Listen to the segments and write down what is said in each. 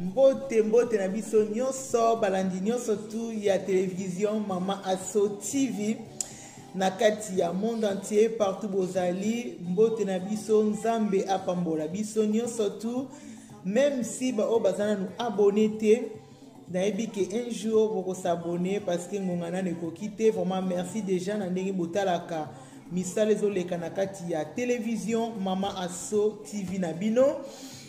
mbote mbote na biso nyonso balandi nyonso tu ya televizio mama aso tv na kati ya monde entier partout bozali mbote na biso nzambe apambola biso nyonso tu meme si baoyo baza nanu abone te nayebi ke un jour bokosabone parce que ngonga nano ekoki te vraiment merci déjà na ndenge botalaka misala ezoleka na kati ya televizio mama aso tv na bino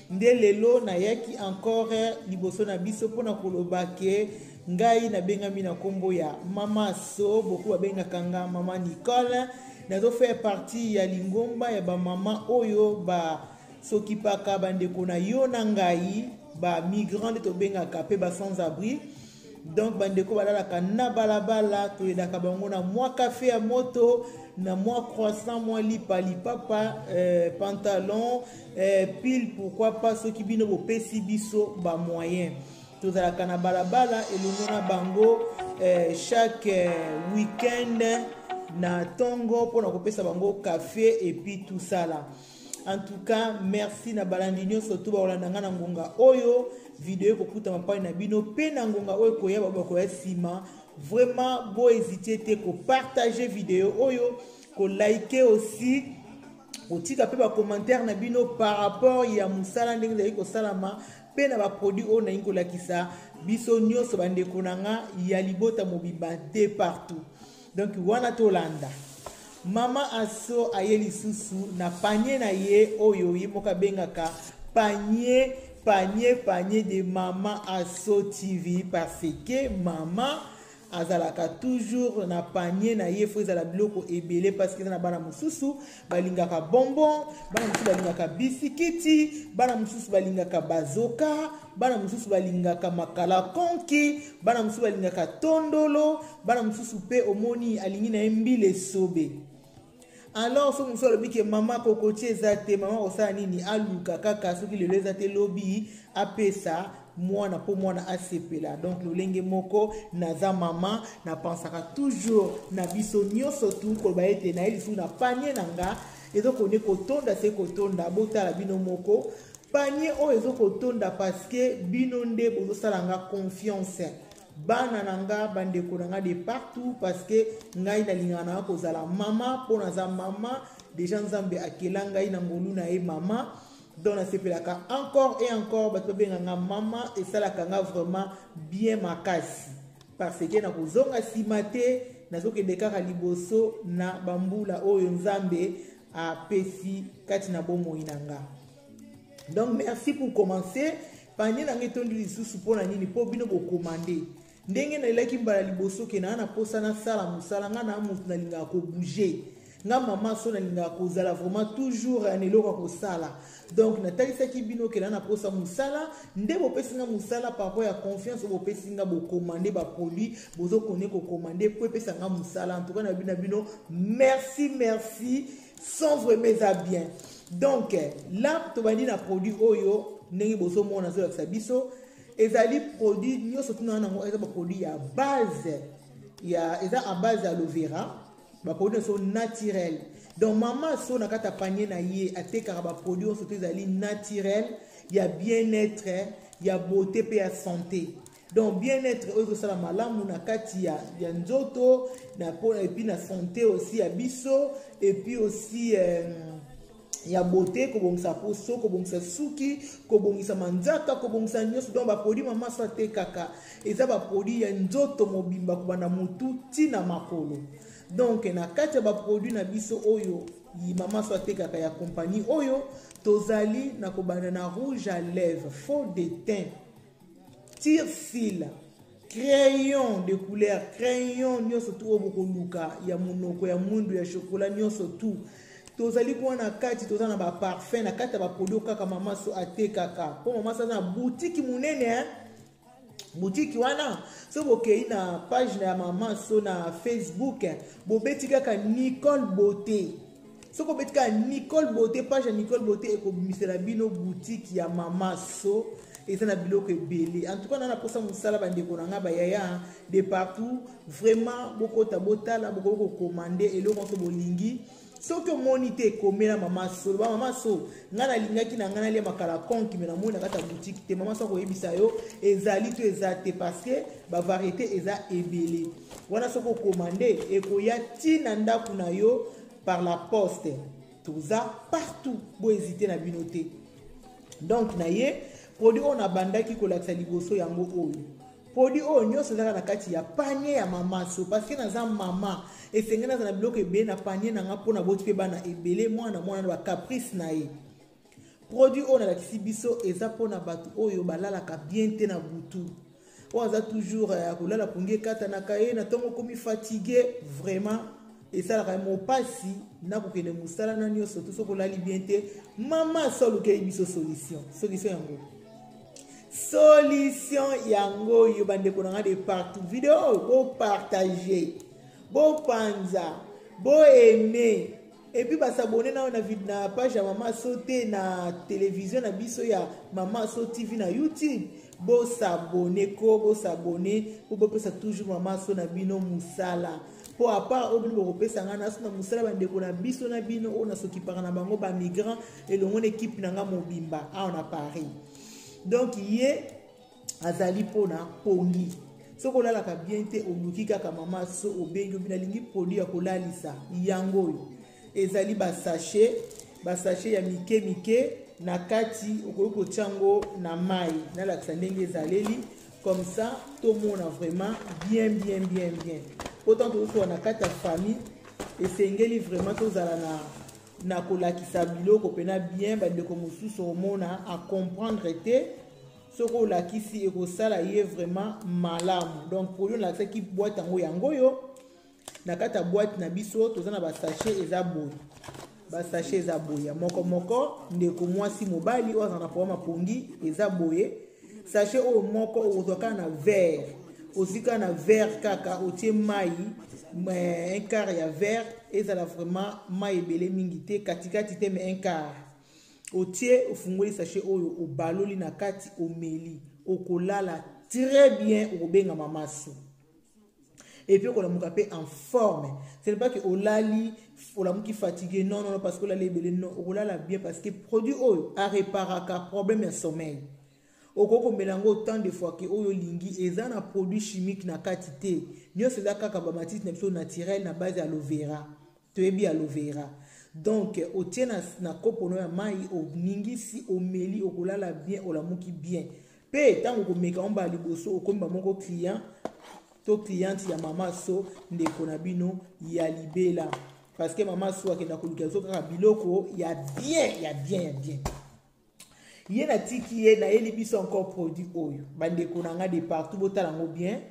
nde lelo nayaki encore liboso na biso mpo na koloba ke ngai nabengami na nkombo ya mama so boku babengaka nga mama nicole nazo faire partie ya lingomba ya bamama oyo basokipaka bandeko na yo na ngai bamigrant nde tobengaka mpe ba sans abri donc bandeko balalaka na balabala toyelaka bango na mwa kafe ya moto na mwa croissant mwa lipa lipapa euh, pantalon euh, pile pourquoi pas soki bino bopesi biso bamoyen tozalaka na balabala elongo na bango euh, chaque euh, week-end na ntongo mpo na kopesa bango kafe epuis tosala en tout cas merci na balandi nyonso to bakolanda ngai na ngonga oyo video ekokutama mpani na bino mpe na ngonga oyo ekoya bakoya nsima vraiment bohésite te kopartage video oyo kolike aussi kotika mpe bacommentaire na bino par rapport ya mosala ndenge ezali kosalama mpe na baproduit oyo nalingi kolakisa biso nyonso bandeko na nga ya libota mobimba de partout donc wana tolanda mama aso aye lisusu na panie na ye oyo ye moko abengaka panie panie panie de mama aso tv parce que mama azalaka toujours na panie na ye fo ezala biloko ebele parce que eza na bana mosusu balingaka bonbon bana mosusu balingaka bisikiti bana mosusu balingaka bazoka bana mosusu balingaka makala konki bana mosusu balingaka tondolo bana mosusu mpe omoni alingi na ye mbila esobe alors soki mosusu alobi ke mama kokoti eza te mama kosala nini aluka kaka soki lelo eza te lobi apesa mwana mpo mwana asepela donc lolenge moko naza mama napansaka toujours na biso nyonso tu koloba ete naye lisusu na panie na nga ezokonde kotonda se kotonda botala bino moko panie oyo ezokotonda parceke bino nde bozosala nga confiance bana na nga bandeko na nga de partout parceke ngai nalingaka na nga kozala mama mpo naza mama deja nzambe akela ngai na ngolu na ye mama donc nasepelaka encore et encore bato babenga nga mama esalaka nga vraiment bien makasi parce que nakozonga nsima te nazokende kaka liboso na bambula oyo nzambe apesi kati na bomoi na nga donc merci pour commencer panie na nga etondi lisusu mpo na nini mpo bino bokomande ndenge nalelaki mbala liboso ke naa na mposa nasala mosala ngai naa moto nalingaka kobouge nga mama so nalingaka kozala vraiment toujours na eloko ya kosala donc natalisaki bino kela na posa mosala nde bopesi nga mosala par rapport ya confiance oyo bopesi nga bokomande baproduit bozokone kokomande mpo epesa nga mosala entouka na bino na bino merci merci sans vraiment eza bien donc la tobandi na produit oyo ndenge bozomona azolakisa biso ezali produit nyonso tuna wana yango eza baproduit ya base ya eza a base ya lovera baproduit nyonso naturel donc mama so na kati ya panie na ye atekaka baproduit nyonso to ezali naturel ya bien-être ya beauté mpe ya santé donc bien-être oyo ezosala malamu na kati ya, ya nzoto na, epuis na santé aussi ya biso epuis aussi euh, ya bote kobongisa poso kobongisa suki kobongisa manzaka kobongisa nyonso donc baproduit mama so atekaka eza baproduit ya nzoto mobimba kobanda motu ti na makolo donc na kati ya baproduit na biso oyo mama so atekaka ya kompani oyo tozali na kobanda na rouge à lève faux de teint tire fil crayon de couleur crayon nyonso tu oyo bokoluka ya monoko ya mwindu ya chokola nyonso tu tozali kuna na kati toza na baparfum na kati ya baproduit kaka mama so atekaka mpo mama so aza na butiki monene eh? butiki wana so bokei na page na ya mama so na facebook eh? bobeti kaka nicole beauté soki obeti kaka nicole beauté page ya nicole beauté ekobimisela bino boutique ya mama so eza na biloko ebele en tout cas na na posa mosala bandeko na ngai bayaya de partout vraiment bokota botala bokoki kokomande eloko nyonso bolingi soki omoni te ekomela mama so loba mama so ngai nalingaki na ngai nalia makala konki me namoni na kati ya butiki te mama so akoyebisa yo ezali to eza te parce que bavariété eza ebele wana soki okomande ekoya ti na ndako na yo par la poste toza partout bohésite na bino te donc na ye produit oyo nabandaki kolakisa liboso yango oyo produit oyo nyonso ezalaka na kati ya panie ya mama so parceke naza mama esengeli naza na biloko ebele na panie na nga mpo naboti mpe bana ebele mwana mwana na bacaprice na ye produit oyo nalakisi biso eza mpona bato oyo balalaka bien te na butu oyo aza toujours ya euh, kolala pongi ekatanaka ye na ntongo okomi fatigue vraiment esalaka ye mopasi na kokende mosala na nyonso to soki olali bien te mama so alukeli biso solution solution yango solution yango oyo bandeko na ngai de partout video oyo bopartage bopanza boaime et puis ba s'abonner na na vid na page ya maman sauté na télévision na biso ya maman so TV na YouTube bo s'abonner ko bo s'abonner po bo pesa toujours maman so na bino musala po à part oyo bino bokopesa ngai naso na mosala bandeko na biso na bino oyo nasokipaka na bango bamigrant elongo na ekipe na ngai mobimba awa na paris donc ye azali mpo na pongi soki olalaka bien te oluki kaka mama so obengi obi nalingi produit ya kolalisa yango oyo ezali basashe basashe ya mike mike na kati okoki kotya yango na mai nalakisa ndenge ezaleli comme ça tomona vraiment bien bien bien bien mpo ntango tozosola na kati ya famille esengeli vraiment tozala na na kolakisa biloko mpena bien bandeko mosusu omona acomprendre te soki olakisi ekosala ye vraiment malamu donc polio nalakisaki boite yango yango oyo na kati ya boite na biso toza na basachet eza boye basachet eza boye ya moko moko ndeko mwasi mobali oyo azala na programe apongi eza boye sachet oyo moko okozwa kaka na vert ozwi kaka na vert kaka otie mai un quart ya vert ezala vraiment mai ebele mingi te katikati te mais un quart otie ofungoli sashe oyo obaloli na kati omeli okolala très bien okobengama masu epuis okolamuka mpe en forme ce n'est pas que olali olamuki fatigue non non parce que olali ebele non okolala bien parce que produit oyo areparaka problème ya sommeil okoki komela yango autant de fois ke oyo olingi eza na produit chimique na kati te nyonso eza kaka bamatiti na biso naturel na base ya lovera Toyebi aloe vera. Donc otie na, na kopo no ya mayi oningisi omeli okolala bien olamuki bien. Pe tango komeka omba liboso okomi ba moko client to cliente ya mama so ndeko na bino ya libela parce que mama so akenda koluka biso kaka biloko ya bien ya bien ya bien. ye natiki ye nayeli biso encore produit oyo bandeko na nga de partout botala yango bien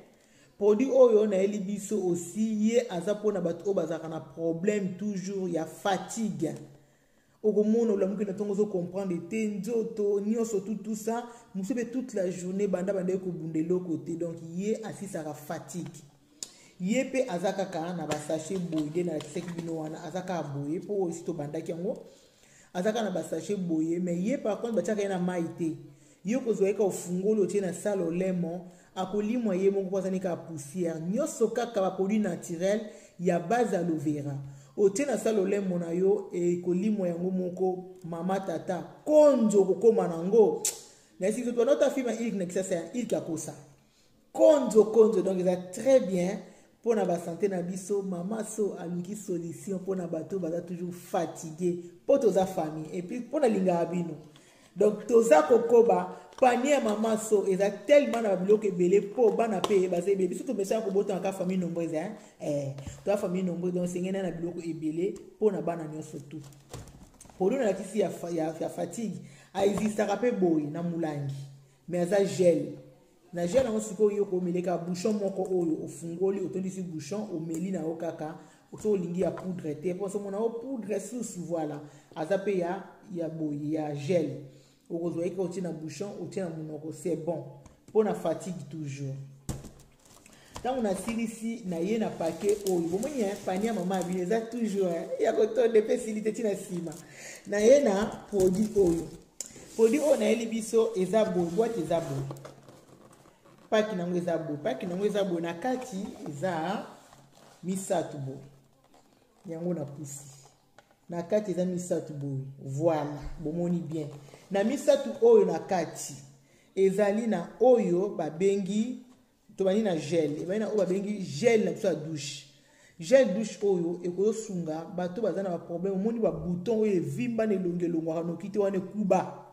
produit oyo nayeli biso aussi ye aza mpona bato oyo bazalaka na problème toujours ya fatigue okomona olamuki na ntongo ozocomprendre te nzoto nyonso tutusa mosusu mpe toute la journée banda bandeki kobunda eloko te donc ye asisaka fatigue ye mpe aza kaka na basashe boye nde nalakisaki bino wana aza kaka boye mpo oyo esi tobandaki yango aza kaka na basashe boye me ye par contre batiaka ye na mai te ye okozwa ye ka ofungoli otie na sale olemo akolimwa ye moko mpo azani kaka poussière nyonso kaka baproduit naturel ya base aloe vera otie na sale olemo na yo ekolimwa yango moko mama tata konzo okokoma na yango nayesi biso twana ota filme ya ilk na kisasa ya ilk akosa konzo konzo donc eza très bien mpo na basante na biso mama so aluki solution mpo na bato baza toujours fatigue mpo toza famille epuis mpo na lingaka bino donc toza kokoba panie ya mama so eza telema na babiloko ebele mpo bana mpe baza ebele biso tomesana kobotana ka famille nombreuse hein? eh, toza famille nombreuse donc esengeli na biloko ebele mpo na bana nyonso tu produit nalakisi ya, ya, ya fatigue aexistaka mpe boye na molangi mais aza gel na gel yango sikoyo yo komeleka bouchon moko oyo ofungoli otondisi bouchon omeli na yo kaka soki olingi ya poudre te mpo somona yo poudre susu voilà aza mpe ya ya boye ya gel okozwa ye kaka otie na bouchon otie na monoko c'est bon mpo na fatigue toujours ntango nasilisi na ye na pake oyo bomoni ya pani ya mama abino eza toujours eh, ya kotonda mpe esili te ntina nsima na ye na produit oyo produit oyo nayeli biso eza boye bwate eza boye paki nango eza boye paki nango eza boye na kati eza misato boye yango na pusi na kati eza misato boye voilà bomoni bien na misato oyo na kati ezali na oyo babengi tobandi na gel ebandi na oyo babengi gel na biso ya douche gel douche oyo ekozosunga bato baza na baproblème omoni babouton oyo evimba na elongi elongwaka noki te wana ekuba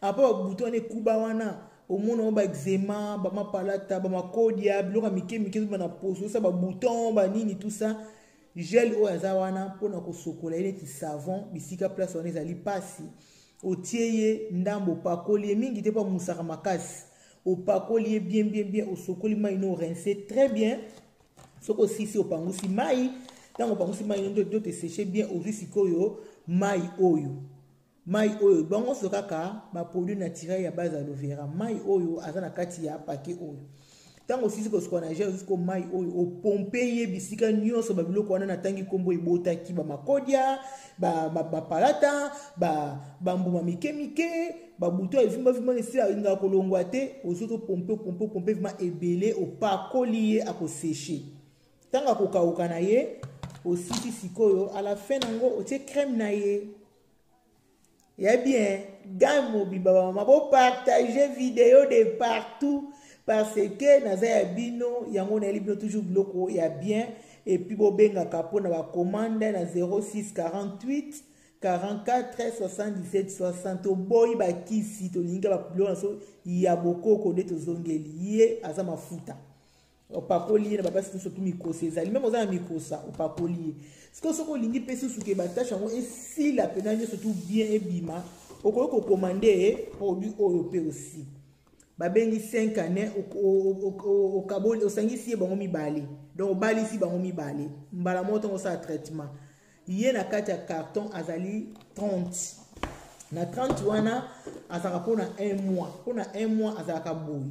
apa babouton wana ekuba wana omona yango baexema bamapalata bamakodia biloko ya mike mike ezoba na poso osa babouton banini tout ça gel oyo aza wana mpona kosokola ye neti savon bisika place wana ezali mpasi otie ye ndambo opakoli ye mingi te mpo amusaka makasi opakoli ye bien bien bien osokoli mai no orince très bien soki osisi opangusi mai ntango opangusi mai no ndoto eseche bien ozwi sikoyo mai oyo mai oyo bango nyonso kaka baproduit naturel ya base aloe vera mai oyo aza na kati ya pake oyo ntango osisi kosuka na gel jusqu'au mai oyo opompe ye bisika nyonso babiloko wana natangi nkombo ebotaki bamakodia bapalata bambuma mike mike babuto evimbavimba na esila alingaka kolongwa te ozo topompe opompe opompe vima ebele opakoli ye akoseshe ntango akokauka na ye osisi sikoyo ala fin na yango otie crème na ye ya bien game mobimba bamama bopartage video de partout parce que naza ya bino yango nayeli bino toujours biloko ya bien epuis bobengaka mpo na bacommande na 0648 44 77 60 toboyi bakisi tolingi biloko na biso ya bokoko nde tozongeli ye aza mafuta opakoli ye na babasi nyonso tu mikosa ezali meme oza na mikosa opakoli ye sikoyo soki olingi mpe susu ke batashe yango esila mpena nyonso tu bien ebima okoki kokomande produit oyo mpe osi babengi 5 année okaboli osangisi ye bango mibale donc obalisi bango mibale mbala moko ntango osala traitement ye na kati ya carton azali 30 na 30 wana azalaka mpona 1 mois mpona 1 mois azalaka boye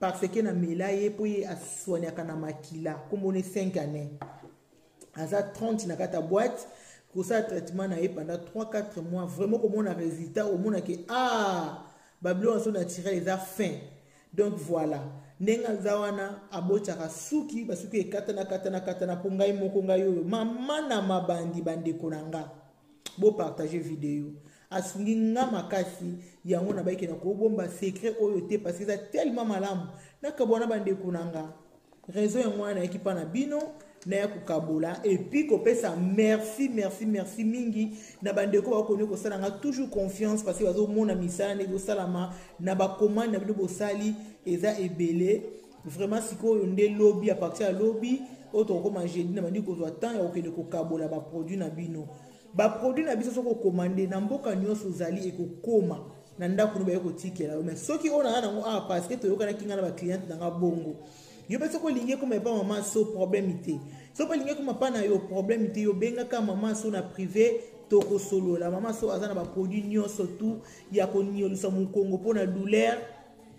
parce que na mela ye mpo ye aswaniaka na makila nkombo ne 5 année aza 30 na kati ya boite kosala traitement na ye pendant 3 4 mois vraiment komona résultat omona ke ah babilo yanso naturel eza fin donc voilà ndenge aza wana abotyaka suki basuki ekatana katana katana mpo ngai moko ngai oyo mama na mabandi bandeko na nga bo partage video asungi nga makasi yango na bayike na kobomba secret oyo te parce que eza tellement malamu nakabwana bandeko na nga raison yango wana nayaki mpa na bino naya kokabola epuis kopesa merci merci merci mingi na bandeko bakoni kosala nga toujours confiance parce que bazomona misala ndenge osalama na bakomande na bino bosali eza ebele vraiment sikoyo nde lobi a partir ya lobi oyo tokokoma jeudi na bandi kozwa temps ya kokende kokabola baproduit na bino baproduit na biso soki okomande na mboka nyonso ozali ekokoma na ndako no baye kotikela yo mai soki oyo naza nango awa ah, parceke toyokanaki ngai na bacliente na ngai bongo yo mpe soki olingi ekoma epa mama so problème te soki olingi ekoma mpa na yo problème te yobengaka mama so na privé tokosolola mama so aza na baproduit nyonso tu ya koniolisa mokongo mpo na douleur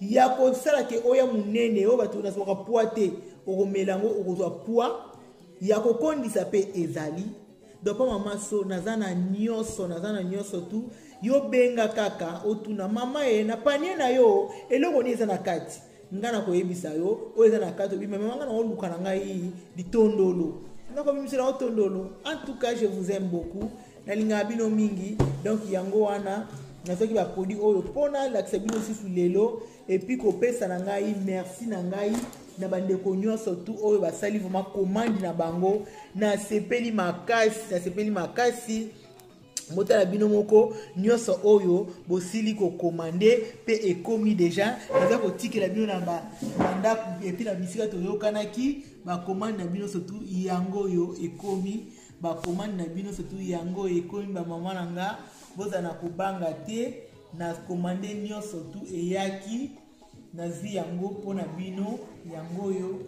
ya kosala ke oya monene oyo bato nazwaka pwa te okomela yango okozwa pwa ya kokondisa mpe ezali donc mpo mama so naza na nyonso naza na nyonso tu yobenga kaka otuna mama ye na panie na yo eloko nini eza na kati ngai nakoyebisa yo oyo eza na kati obima mama ngai nakoluka na ngai litondolo nakobimisa na otondolo en tout cas je vous aime beaucoup nalingaka bino mingi donc yango wana nazwaki baproduit oyo mpo nalakisa bino lisusu lelo epuis kopesa na ngai merci na ngai na bandeko nyonso tu oyo basali vraimen komandi na bango nasepeli makasi nasepeli makasi botala bino moko nyonso oyo bosili kokomande mpe ekomi deja naza kotikela bino na bandako epi na bisika toyokanaki bakomande na bino sotu yango oyo ekomi ba commande na bino surtout yango ekomi ba mama na nga bozala na kobanga te na commande nyonso tu eyaki nazwi yango mpo na bino yango oyo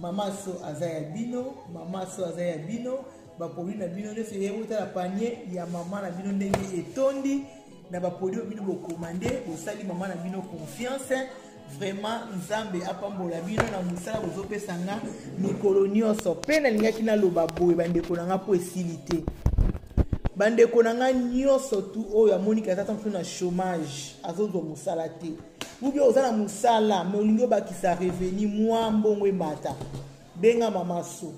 mama so aza ya bino mama so aza ya bino baprodui na bino nyonso eyebi otala panie ya mama na bino ndenge etondi na baprodui oyo bino bokomande bosali mama na bino confiance vraiment nzambe apambola bino na mosala bozopesa nga mikolo nyonso mpe nalingaki naloba boye bandeko na nga mpo esili te bandeko na nga nyonso tu oyo amoniki ata tantu na chômage azozwa mosala te ubi oza na mosala me olingi obakisa revenu mwa mbongo emata benga mamaso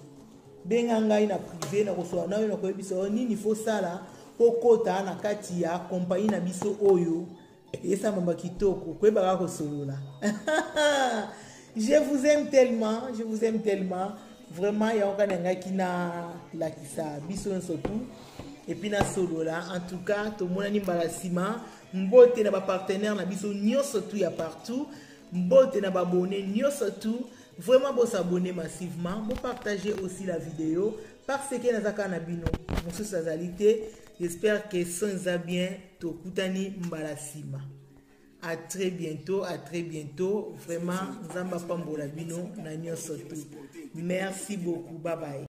benga ngai na prive nakosola nayo nakoyebisa yo nini fosala kokota na kati ya kompanyi na biso oyo esa mama kitoko koyebaka kosolola je vous aime tellement je vous aime tellement vraiment yango kani yangaki nalakisa biso nyonso tout epuis nasolola en tout cas tomonani mbala nsima mbote na bapartenaire na biso nyonso tout ya partout mbote na babone nyonso tout vraiment bosabone massivement bopartage aussi la video parce que nazaka na bino mosusu azali te j'espère que son eza bien tokutani mbala nsima à très bientôt à très bientôt vraiment nzambe apambola bino na nyonso te merci beaucoup babaye